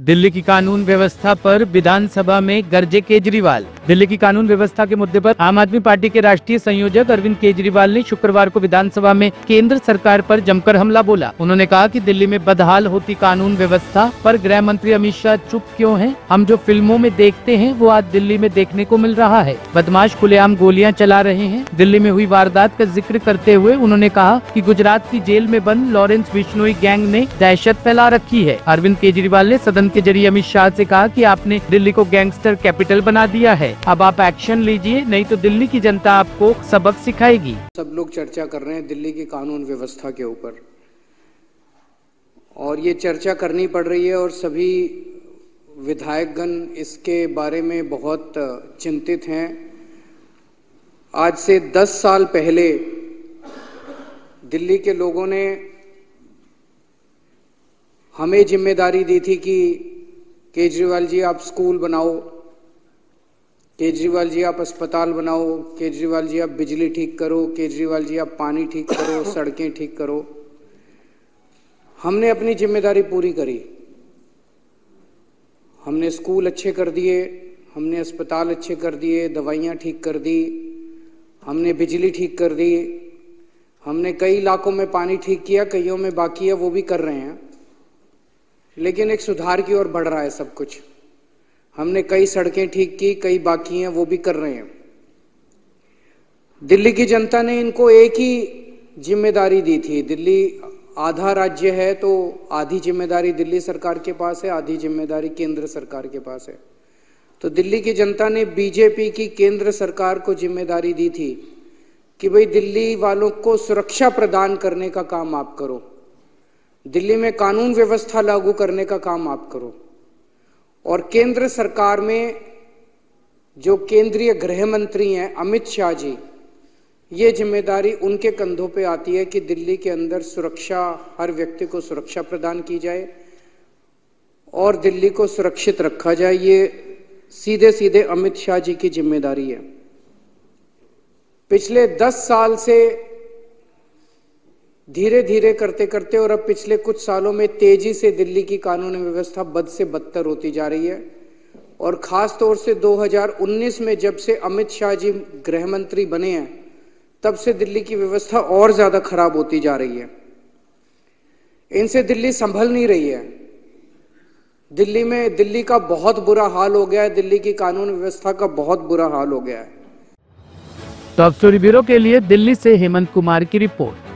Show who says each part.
Speaker 1: दिल्ली की कानून व्यवस्था पर विधानसभा में गरजे केजरीवाल। दिल्ली की कानून व्यवस्था के मुद्दे पर आम आदमी पार्टी के राष्ट्रीय संयोजक अरविंद केजरीवाल ने शुक्रवार को विधानसभा में केंद्र सरकार पर जमकर हमला बोला। उन्होंने कहा कि दिल्ली में बदहाल होती कानून व्यवस्था पर गृह मंत्री अमित शाह चुप क्यों हैं? हम जो फ़िल्मों में देखते हैं, वो आज दिल्ली में देखने को मिल रहा है। बदमाश खुलेआम गोलियाँ चला रहे हैं। दिल्ली में हुई वारदात का ज़िक्र करते हुए उन्होंने कहा की गुजरात की जेल में बंद लॉरेंस बिश्नोई गैंग ने दहशत फैला रखी है। अरविंद केजरीवाल ने सदन के ज़रिए अमित शाह से कहा कि आपने दिल्ली को गैंगस्टर कैपिटल बना दिया है। अब आप एक्शन लीजिए, नहीं तो दिल्ली की जनता आपको सबक सिखाएगी।
Speaker 2: सब लोग चर्चा कर रहे हैं दिल्ली की कानून व्यवस्था के ऊपर। और ये चर्चा करनी पड़ रही है और सभी विधायकगण इसके बारे में बहुत चिंतित हैं। आज से 10 साल पहले दिल्ली के लोगों ने हमें ज़िम्मेदारी दी थी कि केजरीवाल जी आप स्कूल बनाओ केजरीवाल जी आप अस्पताल बनाओ केजरीवाल जी आप बिजली ठीक करो केजरीवाल जी आप पानी ठीक करो सड़कें ठीक करो। हमने अपनी ज़िम्मेदारी पूरी करी। हमने स्कूल अच्छे कर दिए हमने अस्पताल अच्छे कर दिए दवाइयाँ ठीक कर दी हमने बिजली ठीक कर दी हमने कई इलाकों में पानी ठीक किया कईयों में बाकी है वो भी कर रहे हैं। लेकिन एक सुधार की ओर बढ़ रहा है सब कुछ। हमने कई सड़कें ठीक की, कई बाकी हैं, वो भी कर रहे हैं। दिल्ली की जनता ने इनको एक ही ज़िम्मेदारी दी थी। दिल्ली आधा राज्य है तो आधी ज़िम्मेदारी दिल्ली सरकार के पास है, आधी ज़िम्मेदारी केंद्र सरकार के पास है। तो दिल्ली की जनता ने बीजेपी की केंद्र सरकार को ज़िम्मेदारी दी थी कि भाई दिल्ली वालों को सुरक्षा प्रदान करने का काम आप करो। दिल्ली में कानून व्यवस्था लागू करने का काम आप करो। और केंद्र सरकार में जो केंद्रीय गृह मंत्री हैं अमित शाह जी, ये ज़िम्मेदारी उनके कंधों पे आती है कि दिल्ली के अंदर सुरक्षा, हर व्यक्ति को सुरक्षा प्रदान की जाए और दिल्ली को सुरक्षित रखा जाए, ये सीधे सीधे अमित शाह जी की ज़िम्मेदारी है। पिछले दस साल से धीरे धीरे करते करते और अब पिछले कुछ सालों में तेज़ी से दिल्ली की कानून व्यवस्था बद से बदतर होती जा रही है। और खास तौर से 2019 में जब से अमित शाह जी गृह मंत्री बने हैं, तब से दिल्ली की व्यवस्था और ज़्यादा खराब होती जा रही है। इनसे दिल्ली संभल नहीं रही है। दिल्ली में, दिल्ली का बहुत बुरा हाल हो गया है, दिल्ली की कानून व्यवस्था का बहुत बुरा हाल हो गया है।
Speaker 1: टॉप स्टोरी ब्यूरो के लिए दिल्ली से हेमंत कुमार की रिपोर्ट।